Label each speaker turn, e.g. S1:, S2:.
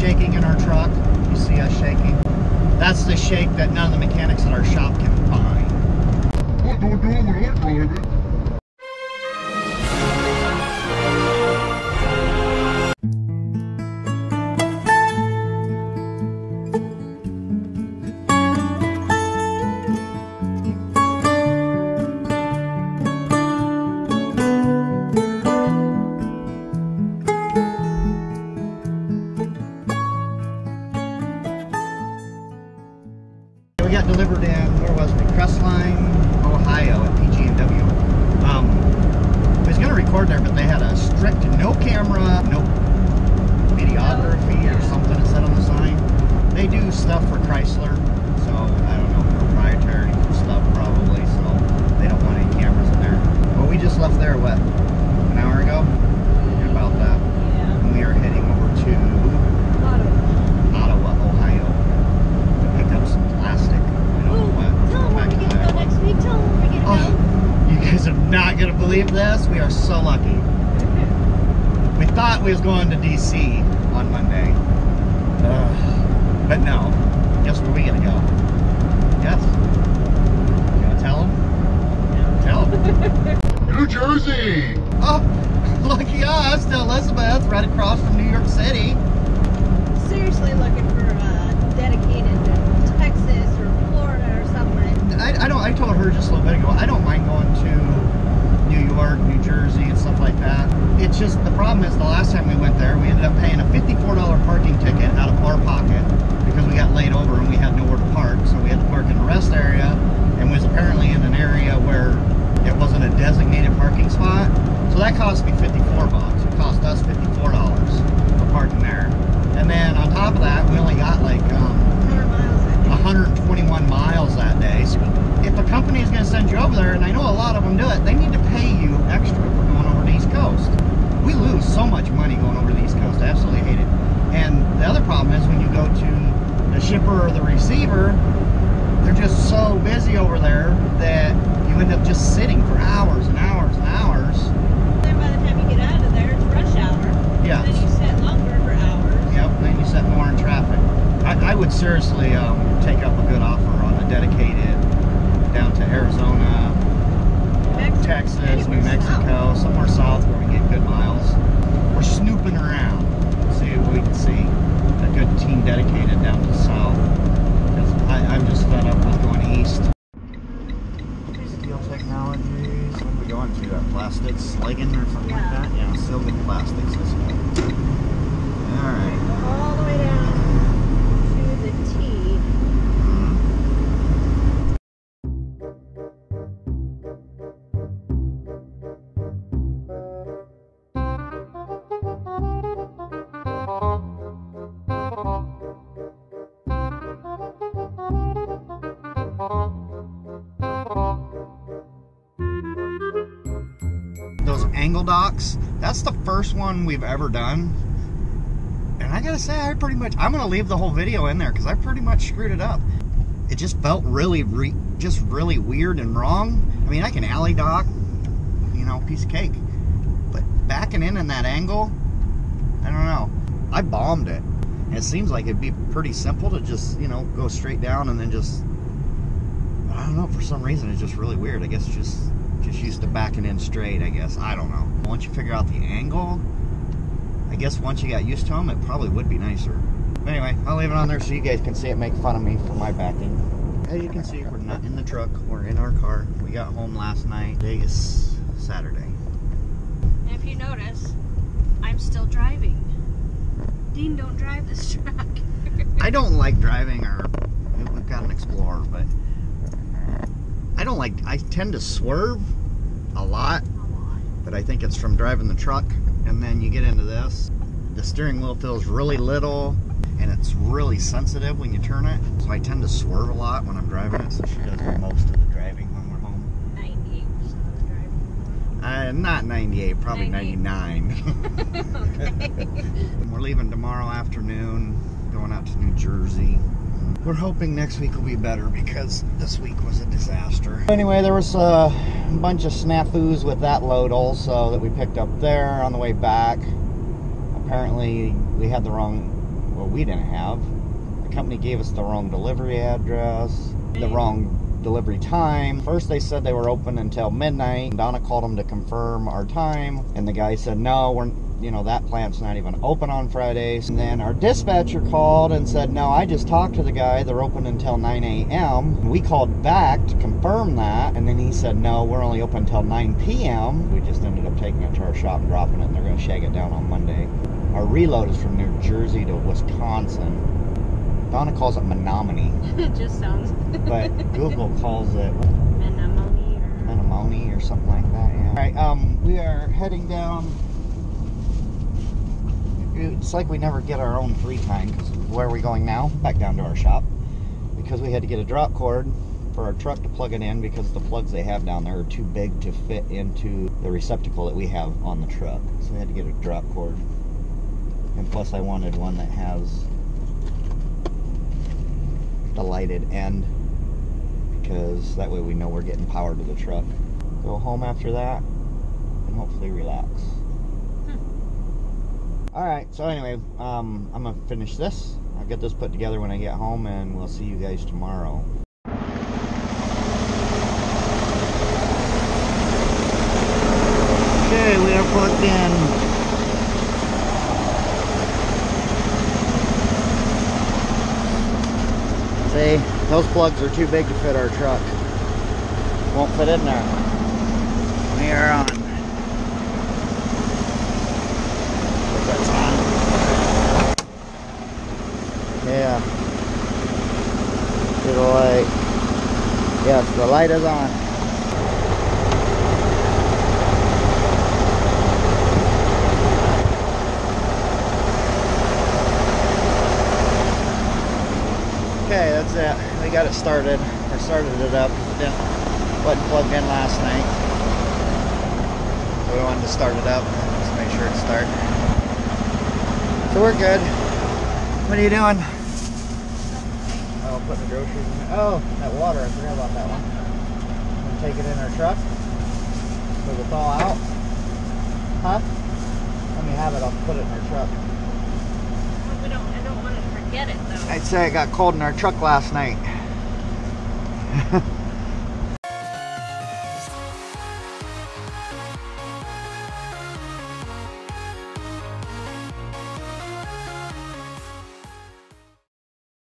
S1: shaking in our truck. You see us shaking? That's the shake that none of the mechanics at our shop can find.
S2: Do it when I drive it?
S1: Got delivered in, where was we? Crestline, Ohio at PG&W. Um, we was gonna record there, but they had a strict no camera, no videography or something it said on the sign. They do stuff for Chrysler, so I don't know, proprietary stuff probably, so they don't want any cameras in there. But we just left there, what, an hour ago? About that.
S3: Yeah.
S1: And we are heading over to Ottawa, Ohio, to pick up some plastic. I don't know what.
S3: Tell them
S1: Back
S3: we're
S1: to
S3: gonna go
S1: Iowa.
S3: next week. Tell them we're gonna
S1: Oh, you guys are not gonna believe this. We are so lucky. We thought we was going to DC on Monday, Ugh. but no. Guess where we gonna go? Yes. You gonna tell them? Tell them.
S2: New Jersey!
S1: oh, lucky us to Elizabeth, right across from New York City.
S3: Seriously looking for uh, dedicated to Texas or Florida or somewhere.
S1: I, I don't. I told her just a little bit ago. I don't mind going to New York, New Jersey, and stuff like that. It's just the problem is the last time we went there, we ended up paying a fifty-four dollar parking ticket out of our pocket because we got laid over and we had nowhere to park. So we had to park in the rest area, and was apparently in an area where it wasn't a designated parking spot. So that cost me fifty-four bucks. It cost us fifty-four dollars for parking there. And then on top of that, we only got like um,
S3: 100 miles. I think.
S1: 121 miles that day. So if a company is going to send you over there, and I know a lot of them do it, they need to pay you extra for going over the East Coast. We lose so much money going over the East Coast. I absolutely hate it. And the other problem is when you go to the shipper or the receiver, they're just so busy over there that you end up just sitting for hours and hours and hours.
S3: Then by the time you get out of there, it's rush hour.
S1: Yeah.
S3: Then you sit longer for hours.
S1: Yep, then you set more in traffic. I, I would seriously um, take up a good offer on a dedicated down to Arizona,
S3: Mexico,
S1: Texas, New
S3: anywhere
S1: Mexico,
S3: south.
S1: somewhere south where we get good miles. We're snooping around, see what we can see. A good team dedicated down to the south. 'Cause I, I'm just fed up with going east. Steel Technologies, what going to? Uh, plastics, Leggin or something like
S3: Yeah.
S1: that? Yeah, Silgan Plastics this way. Alright.
S3: All the way down
S1: those angle docks. That's the first one we've ever done. And I gotta say, I pretty much, I'm gonna leave the whole video in there because I pretty much screwed it up. It just felt really, re, just really weird and wrong. I mean, I can alley dock, you know, piece of cake. But backing in in that angle, I don't know. I bombed it. And it seems like it'd be pretty simple to just, you know, go straight down and then just, I don't know, for some reason it's just really weird. I guess it's just just used to backing in straight, I guess. I don't know. Once you figure out the angle, I guess once you got used to them, it probably would be nicer. But anyway, I'll leave it on there so you guys can see it make fun of me for my backing. As you can see, we're not in the truck. We're in our car. We got home last night. Vegas, Saturday.
S3: And if you notice, I'm still driving. Dean, don't drive this truck.
S1: I don't like driving or We've got an Explorer, but I don't like. I tend to swerve a lot, but I think it's from driving the truck. And then you get into this, the steering wheel feels really little, and it's really sensitive when you turn it. So I tend to swerve a lot when I'm driving it. So she does most of the driving when we're home.
S3: 98% of the driving.
S1: Uh, not 98, probably
S3: 98.
S1: 99.
S3: okay.
S1: We're leaving tomorrow afternoon, going out to New Jersey. We're hoping next week will be better because this week was a disaster. Anyway, there was a bunch of snafus with that load also that we picked up there on the way back. Apparently, we had the wrong well, we didn't have. The company gave us the wrong delivery address, the wrong delivery time. First, they said they were open until midnight. Donna called them to confirm our time, and the guy said, no, we're, you know, that plant's not even open on Fridays. And then our dispatcher called and said, no, I just talked to the guy. They're open until 9 a.m. We called back to confirm that, and then he said, no, we're only open until 9 p.m. We just ended up taking it to our shop and dropping it, and they're going to shag it down on Monday. Our reload is from New Jersey to Wisconsin. Donna calls it Menominee,
S3: it just sounds.
S1: but Google calls it
S3: Menominee or.
S1: Menominee or something like that. Yeah. All right, um, we are heading down. It's like we never get our own free time. Cause where are we going now? Back down to our shop because we had to get a drop cord for our truck to plug it in because the plugs they have down there are too big to fit into the receptacle that we have on the truck. So we had to get a drop cord. And plus, I wanted one that has the lighted end because that way we know we're getting power to the truck. Go home after that and hopefully relax. All right, so anyway, um, I'm gonna finish this. I'll get this put together when I get home, and we'll see you guys tomorrow. Okay, we are plugged in. See, those plugs are too big to fit our truck. Won't fit in there. We are on. If that's on. Yeah. See the light. Yes, the light is on. Okay, that's it. We got it started. I started it up. Didn't, wasn't plugged in last night. So we wanted to start it up. Just make sure it starts. So we're good. What are you doing? Oh, putting the groceries in. Oh, that water. I forgot about that one. Gonna take it in our truck. So it'll thaw out. Huh? Let me have it. I'll put it in our truck.
S3: We don't. I don't want to forget it though.
S1: I'd say it got cold in our truck last night.